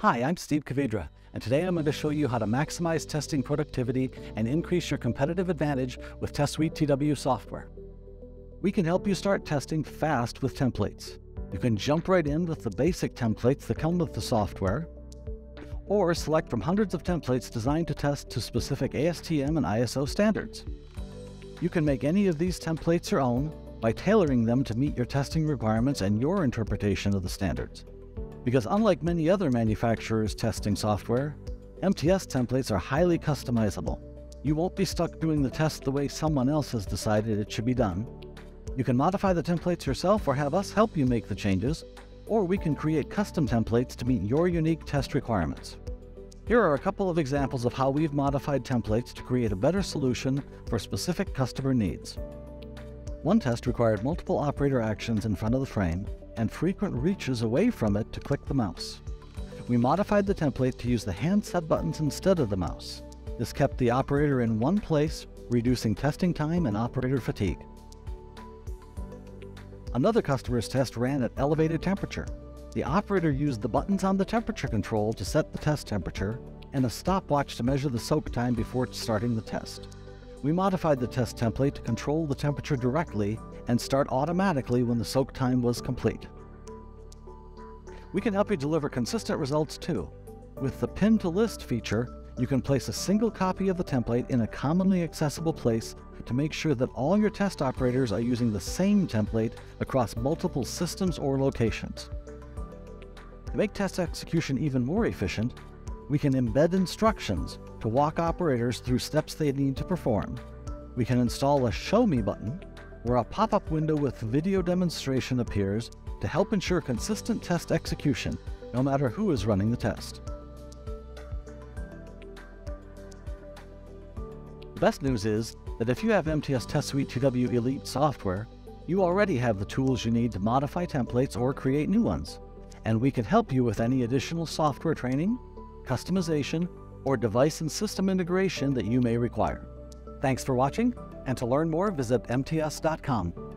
Hi, I'm Steve Kvidera, and today I'm going to show you how to maximize testing productivity and increase your competitive advantage with TestSuite TW software. We can help you start testing fast with templates. You can jump right in with the basic templates that come with the software, or select from hundreds of templates designed to test to specific ASTM and ISO standards. You can make any of these templates your own by tailoring them to meet your testing requirements and your interpretation of the standards. Because unlike many other manufacturers' testing software, MTS templates are highly customizable. You won't be stuck doing the test the way someone else has decided it should be done. You can modify the templates yourself or have us help you make the changes, or we can create custom templates to meet your unique test requirements. Here are a couple of examples of how we've modified templates to create a better solution for specific customer needs. One test required multiple operator actions in front of the frame and frequent reaches away from it to click the mouse. We modified the template to use the handset buttons instead of the mouse. This kept the operator in one place, reducing testing time and operator fatigue. Another customer's test ran at elevated temperature. The operator used the buttons on the temperature control to set the test temperature and a stopwatch to measure the soak time before starting the test. We modified the test template to control the temperature directly and start automatically when the soak time was complete. We can help you deliver consistent results too. With the Pin to List feature, you can place a single copy of the template in a commonly accessible place to make sure that all your test operators are using the same template across multiple systems or locations. To make test execution even more efficient, we can embed instructions to walk operators through steps they need to perform. We can install a Show Me button, where a pop-up window with video demonstration appears to help ensure consistent test execution, no matter who is running the test. The best news is that if you have MTS TestSuite TW Elite software, you already have the tools you need to modify templates or create new ones. And we can help you with any additional software training, customization, or device and system integration that you may require. Thanks for watching, and to learn more, visit mts.com.